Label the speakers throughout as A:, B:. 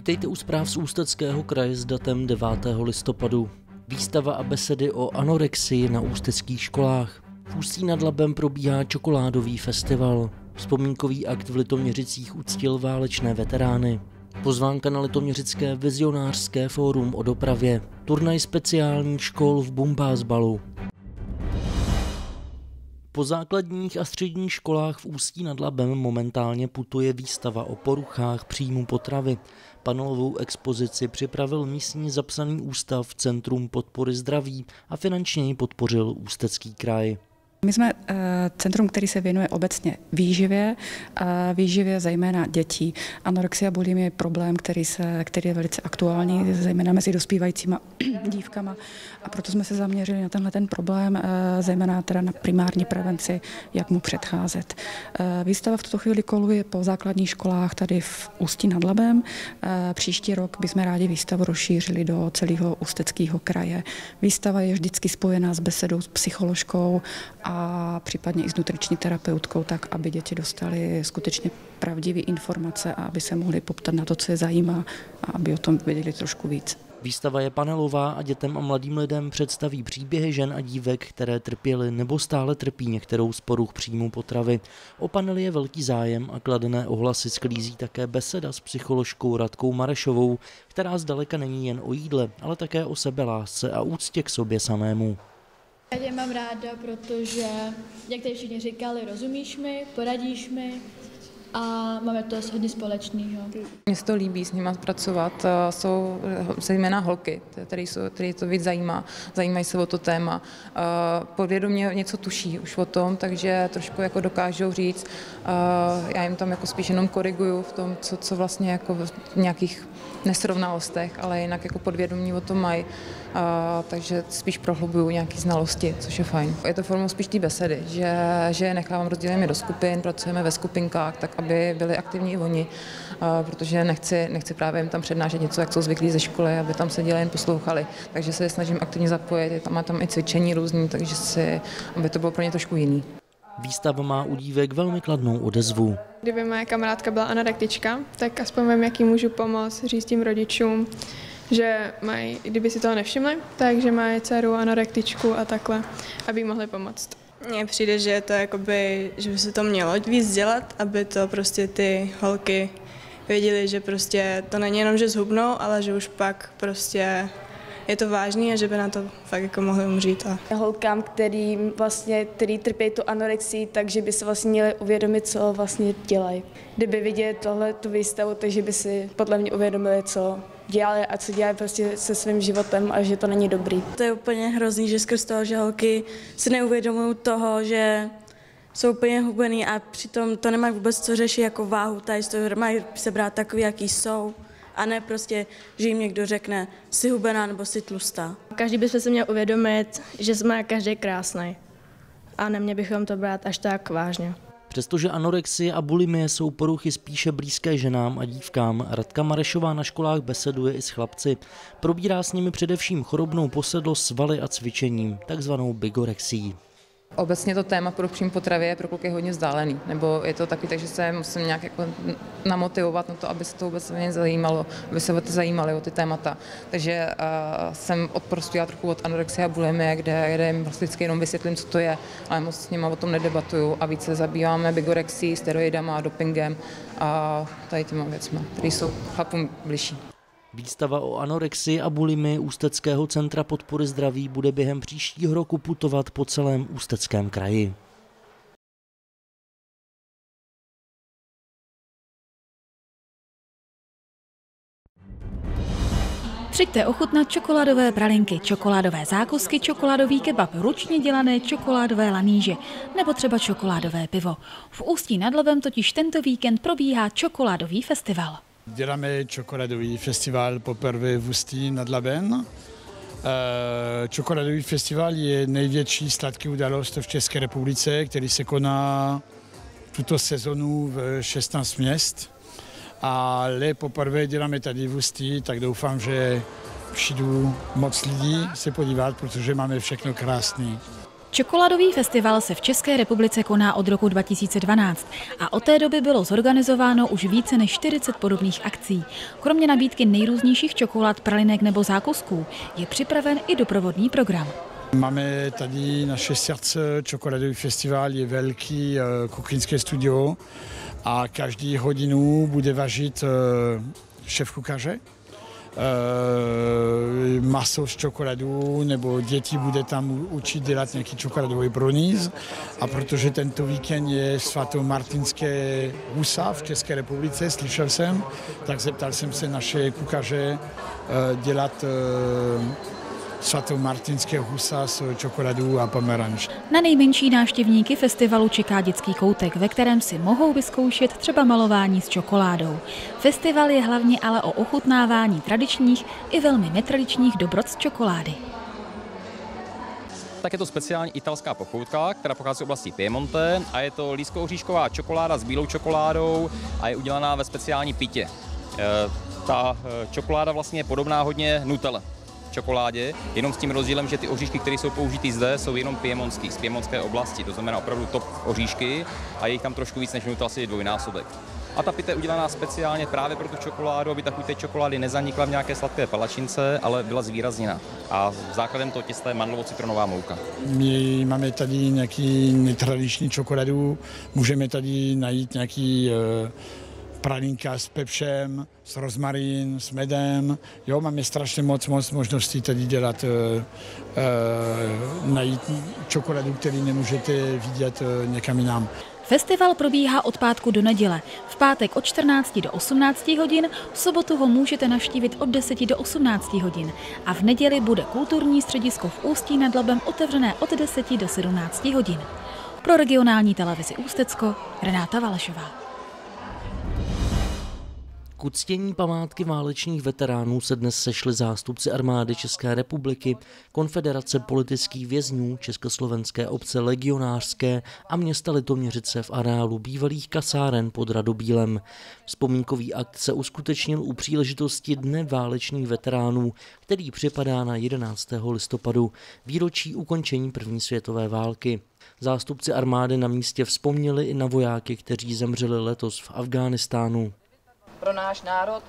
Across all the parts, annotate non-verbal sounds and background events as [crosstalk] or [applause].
A: Vítejte u zpráv z Ústeckého kraje s datem 9. listopadu. Výstava a besedy o anorexii na ústeckých školách. V Ústí nad Labem probíhá čokoládový festival. Vzpomínkový akt v Litoměřicích uctil válečné veterány. Pozvánka na Litoměřické vizionářské fórum o dopravě. Turnaj speciálních škol v Bumbásbalu. Po základních a středních školách v Ústí nad Labem momentálně putuje výstava o poruchách příjmu potravy. Panelovou expozici připravil místní zapsaný ústav Centrum podpory zdraví a finančně ji podpořil Ústecký kraj.
B: My jsme eh, centrum, který se věnuje obecně výživě, výživě zejména dětí. Anorexia bulimie je problém, který, se, který je velice aktuální, zejména mezi dospívajícíma [clears throat] dívkama. A proto jsme se zaměřili na tenhle ten problém, eh, zejména teda na primární prevenci, jak mu předcházet. Eh, výstava v tuto chvíli koluje po základních školách tady v Ústí nad Labem. Příští rok bychom rádi výstavu rozšířili do celého Ústeckého kraje. Výstava je vždycky spojená s besedou s psycholožkou a případně i s nutriční terapeutkou, tak aby děti dostaly skutečně pravdivé informace a aby se mohly poptat na to, co je zajímá a aby o tom věděli trošku víc.
A: Výstava je panelová a dětem a mladým lidem představí příběhy žen a dívek, které trpěly nebo stále trpí některou z poruch příjmu potravy. O panely je velký zájem a kladené ohlasy sklízí také beseda s psycholožkou Radkou Marešovou, která zdaleka není jen o jídle, ale také o sebelásce a úctě k sobě samému.
C: Já tě mám ráda, protože, jak tady všichni říkali, rozumíš mi, poradíš mi a máme to hodně společného.
D: Mně se to líbí s nimi pracovat. Jsou zejména holky, které, jsou, které to víc zajímá. Zajímají se o to téma. Podvědomě něco tuší už o tom, takže trošku jako dokážou říct. Já jim tam jako spíš jenom koriguju v tom, co, co vlastně jako v nějakých nesrovnalostech, ale jinak jako podvědomí o tom mají. A, takže spíš prohlubuju nějaké znalosti, což je fajn. Je to formou spíš té besedy, že, že nechávám rozdělíme do skupin, pracujeme ve skupinkách, tak aby byli aktivní i oni, a, protože nechci, nechci právě jim tam přednášet něco, jak jsou zvyklí ze školy, aby tam seděli jen poslouchali. Takže se snažím aktivně zapojit, tam má tam i cvičení různý, takže si, aby to bylo pro ně trošku jiný.
A: Výstava má u dívek velmi kladnou odezvu.
E: Kdyby moje kamarádka byla anorektička, tak aspoň vím, jak jí můžu pomoct, říct tím rodičům, že mají, kdyby si toho nevšimli, takže mají dceru anorektičku a takhle, aby jí mohli pomoct.
F: Mně přijde, že je to jakoby, že by se to mělo víc dělat, aby to prostě ty holky věděli, že prostě to není jenom, že zhubnou, ale že už pak prostě je to vážný a že by na to fakt jako mohli umřít.
G: A... Holkám, který vlastně, který trpí tu anorexii, takže by se vlastně měli uvědomit, co vlastně dělají. Kdyby viděli tohle tu výstavu, takže by si podle mě uvědomili, co dělali a co dělají prostě se svým životem a že to není dobrý.
H: To je úplně hrozný, že skrz toho, že holky si neuvědomují toho, že jsou úplně hubený a přitom to nemají vůbec co řešit jako váhu, tady to mají se brát takový, jaký jsou a ne prostě, že jim někdo řekne, jsi hubená nebo jsi tlustá.
C: Každý bychom se měl uvědomit, že jsme každý krásný a neměli bychom to brát až tak vážně.
A: Přestože anorexie a bulimie jsou poruchy spíše blízké ženám a dívkám, Radka Marešová na školách beseduje i s chlapci. Probírá s nimi především chorobnou posedlost svaly a cvičením, takzvanou bigorexii.
D: Obecně to téma produkční potravy je pro kluky hodně vzdálený, nebo je to taky tak, že se musím nějak jako namotivovat na to, aby se to vůbec mě zajímalo, aby se o ty zajímali, o ty témata. Takže uh, jsem odprostila trochu od anorexie a bulimie, kde, kde jim vždycky jenom vysvětlím, co to je, ale moc s nimi o tom nedebatuju a více zabýváme bigorexí, steroidama, dopingem a tady těma věcmi, které jsou chlapům bližší.
A: Výstava o anorexii a bulimii Ústeckého centra podpory zdraví bude během příštího roku putovat po celém Ústeckém kraji.
I: Přijďte ochutnat čokoládové pralinky, čokoládové zákusky, čokoládový kebab, ručně dělané čokoládové laníže nebo třeba čokoládové pivo. V Ústí nad Labem totiž tento víkend probíhá čokoládový festival.
J: Děláme čokoládový festival poprvé v Ústí nad Labem. Uh, čokoládový festival je největší sladký událost v České republice, který se koná tuto sezonu v 16 měst. Ale poprvé děláme tady v Ústí, tak doufám, že přijdu moc lidí se podívat, protože máme všechno krásný.
I: Čokoládový festival se v České republice koná od roku 2012 a od té doby bylo zorganizováno už více než 40 podobných akcí. Kromě nabídky nejrůznějších čokolád, pralinek nebo zákusků je připraven i doprovodný program.
J: Máme tady naše srdce, čokoládový festival je velký uh, kuchyňské studio a každý hodinu bude važit uh, šéf kuchaře e, maso z čokoládu, nebo děti bude tam učit dělat nějaký čokoládový brownies. A protože tento víkend je svatomartinské husa v České republice, slyšel jsem, tak zeptal jsem se naše kuchaře e, dělat e, svatomartinského husa s čokoládou a pomeranč.
I: Na nejmenší návštěvníky festivalu čeká dětský koutek, ve kterém si mohou vyzkoušet třeba malování s čokoládou. Festival je hlavně ale o ochutnávání tradičních i velmi netradičních dobrot z čokolády.
K: Tak je to speciální italská pochoutka, která pochází z oblasti Piemonte a je to lískouříšková čokoláda s bílou čokoládou a je udělaná ve speciální pitě. E, ta e, čokoláda vlastně je podobná hodně Nutelle čokoládě, jenom s tím rozdílem, že ty oříšky, které jsou použity zde, jsou jenom piemonský, z piemonské oblasti, to znamená opravdu top oříšky a je jich tam trošku víc než to asi dvojnásobek. A ta pita je udělaná speciálně právě pro tu čokoládu, aby takové té čokolády nezanikla v nějaké sladké palačince, ale byla zvýrazněna. A základem toho těsta je mandlovo-citronová mouka.
J: My máme tady nějaký netradiční čokoládu, můžeme tady najít nějaký uh pralinka s pepřem, s rozmarín, s medem. Jo, máme strašně moc, moc možností tady dělat, e, e, najít čokoládu, který nemůžete vidět e, někam jinam.
I: Festival probíhá od pátku do neděle. V pátek od 14 do 18 hodin, v sobotu ho můžete navštívit od 10 do 18 hodin a v neděli bude kulturní středisko v Ústí nad Labem otevřené od 10 do 17 hodin. Pro regionální televizi Ústecko Renáta Valešová.
A: K uctění památky válečných veteránů se dnes sešli zástupci armády České republiky, Konfederace politických vězňů, Československé obce legionářské a města Litoměřice v areálu bývalých kasáren pod Radobílem. Vzpomínkový akt se uskutečnil u příležitosti Dne válečných veteránů, který připadá na 11. listopadu, výročí ukončení první světové války. Zástupci armády na místě vzpomněli i na vojáky, kteří zemřeli letos v Afghánistánu
L: pro náš národ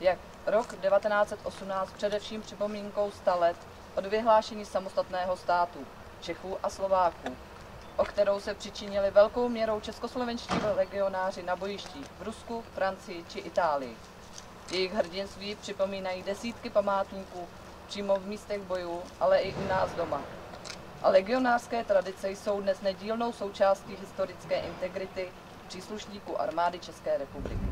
L: je rok 1918 především připomínkou 100 let od vyhlášení samostatného státu Čechů a Slováků, o kterou se přičinili velkou měrou českoslovenští legionáři na bojištích v Rusku, Francii či Itálii. Jejich hrdinství připomínají desítky památníků přímo v místech bojů, ale i u nás doma. A legionářské tradice jsou dnes nedílnou součástí historické integrity příslušníků armády České republiky.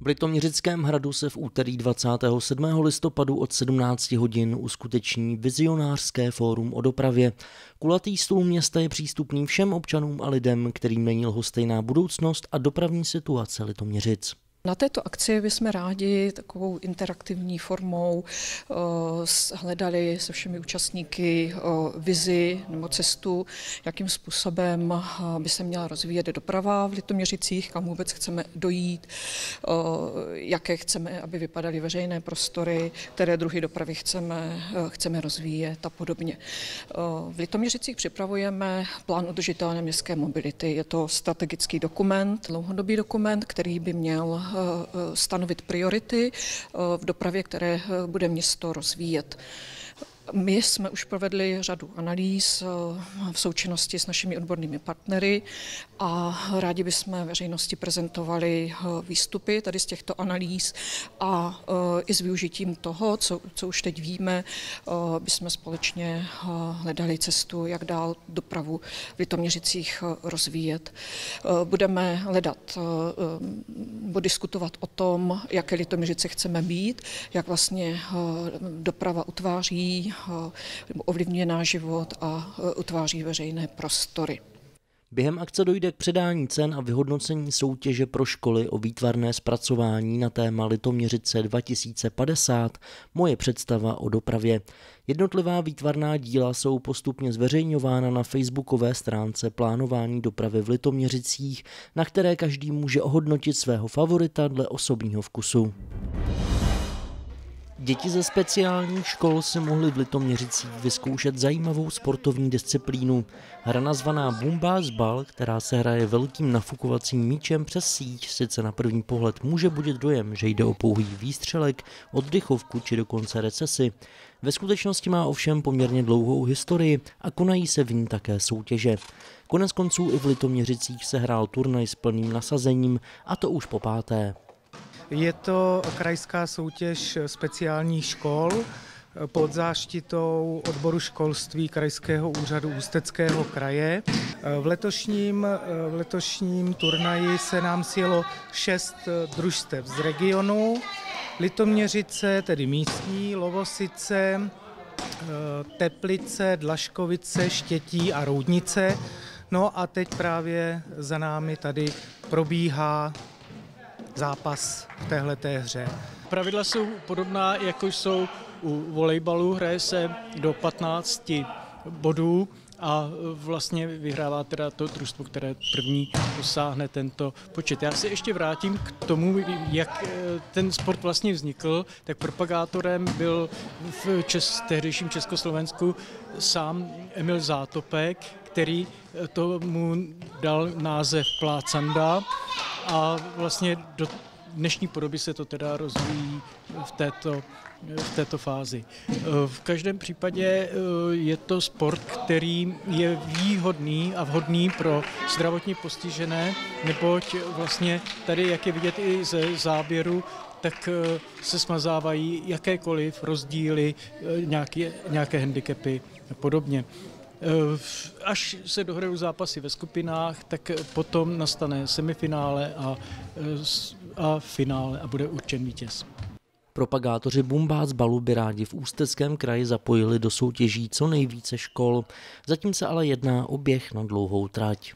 A: V Litoměřickém hradu se v úterý 27. listopadu od 17 hodin uskuteční vizionářské fórum o dopravě. Kulatý stůl města je přístupný všem občanům a lidem, kterým není lhostejná budoucnost a dopravní situace Litoměřic.
M: Na této akci bychom rádi takovou interaktivní formou eh, hledali se všemi účastníky eh, vizi nebo cestu, jakým způsobem eh, by se měla rozvíjet doprava v Litoměřicích, kam vůbec chceme dojít, jaké chceme, aby vypadaly veřejné prostory, které druhy dopravy chceme, chceme rozvíjet a podobně. V Litoměřicích připravujeme plán udržitelné městské mobility. Je to strategický dokument, dlouhodobý dokument, který by měl stanovit priority eh, v dopravě, které eh, bude město rozvíjet. My jsme už provedli řadu analýz v součinnosti s našimi odbornými partnery a rádi bychom veřejnosti prezentovali výstupy tady z těchto analýz a i s využitím toho, co, co už teď víme, bychom společně hledali cestu, jak dál dopravu v Litoměřicích rozvíjet. Budeme hledat, diskutovat o tom, jaké Litoměřice chceme být, jak vlastně doprava utváří ovlivňuje náš život a utváří veřejné prostory.
A: Během akce dojde k předání cen a vyhodnocení soutěže pro školy o výtvarné zpracování na téma Litoměřice 2050 Moje představa o dopravě. Jednotlivá výtvarná díla jsou postupně zveřejňována na facebookové stránce plánování dopravy v Litoměřicích, na které každý může ohodnotit svého favorita dle osobního vkusu. Děti ze speciálních škol si mohly v Litoměřicích vyzkoušet zajímavou sportovní disciplínu. Hra nazvaná Bumbás bal, která se hraje velkým nafukovacím míčem přes síť, sice na první pohled může budit dojem, že jde o pouhý výstřelek, oddychovku či dokonce recesi. Ve skutečnosti má ovšem poměrně dlouhou historii a konají se v ní také soutěže. Konec konců i v Litoměřicích se hrál turnaj s plným nasazením a to už po páté.
N: Je to krajská soutěž speciálních škol pod záštitou odboru školství Krajského úřadu Ústeckého kraje. V letošním, v letošním turnaji se nám sjelo šest družstev z regionu. Litoměřice, tedy místní, Lovosice, Teplice, Dlaškovice, Štětí a Roudnice. No a teď právě za námi tady probíhá zápas v téhle hře.
O: Pravidla jsou podobná, jako jsou u volejbalu. Hraje se do 15 bodů a vlastně vyhrává teda to družstvo, které první dosáhne tento počet. Já se ještě vrátím k tomu, jak eh, ten sport vlastně vznikl. Tak propagátorem byl v čes, tehdejším Československu sám Emil Zátopek, který eh, tomu dal název Plácanda a vlastně do dnešní podoby se to teda rozvíjí v této, v této fázi. V každém případě eh, je to sport, který je výhodný a vhodný pro zdravotně postižené, neboť vlastně tady, jak je vidět i ze záběru, tak eh, se smazávají jakékoliv rozdíly, eh, nějaké, nějaké handicapy a podobně. Eh, až se dohrajou zápasy ve skupinách, tak potom nastane semifinále a, eh, a finále a bude určen vítěz.
A: Propagátoři Bumbác balu by rádi v Ústeckém kraji zapojili do soutěží co nejvíce škol. Zatím se ale jedná o běh na dlouhou trať.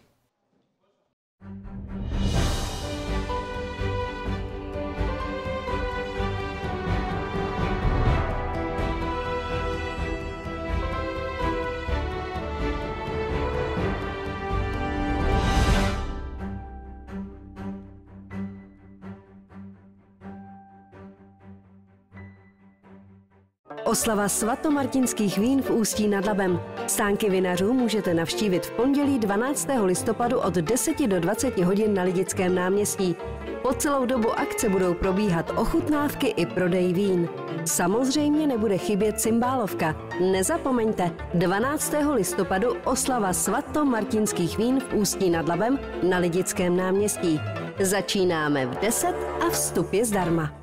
P: Oslava svatomartinských vín v Ústí nad Labem. Stánky vinařů můžete navštívit v pondělí 12. listopadu od 10 do 20 hodin na Lidickém náměstí. Po celou dobu akce budou probíhat ochutnávky i prodej vín. Samozřejmě nebude chybět cymbálovka. Nezapomeňte, 12. listopadu oslava svatomartinských vín v Ústí nad Labem na Lidickém náměstí. Začínáme v 10 a vstup je zdarma.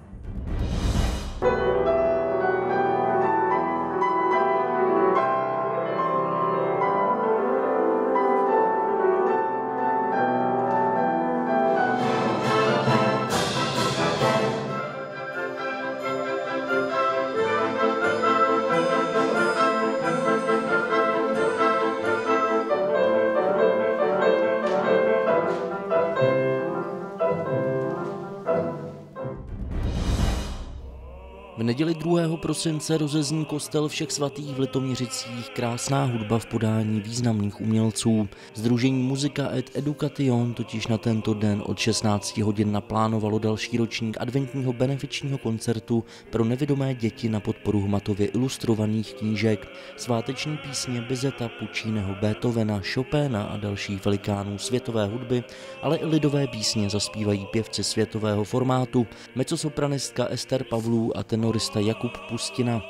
A: V neděli 2. prosince rozezní kostel všech svatých v Litoměřicích krásná hudba v podání významných umělců. Združení Muzika et Education totiž na tento den od 16 hodin naplánovalo další ročník adventního benefičního koncertu pro nevidomé děti na podporu hmatově ilustrovaných knížek. Sváteční písně Bizeta, Pučíneho, Beethovena, Chopina a dalších velikánů světové hudby, ale i lidové písně zaspívají pěvci světového formátu, mecosopranistka Ester Pavlů a tenor tenorista Jakub Pustina.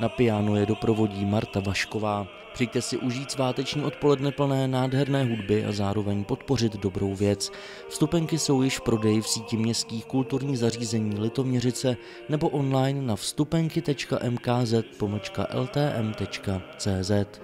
A: Na piano je doprovodí Marta Vašková. Přijďte si užít sváteční odpoledne plné nádherné hudby a zároveň podpořit dobrou věc. Vstupenky jsou již v prodeji v síti městských kulturních zařízení Litoměřice nebo online na vstupenky.mkz.ltm.cz.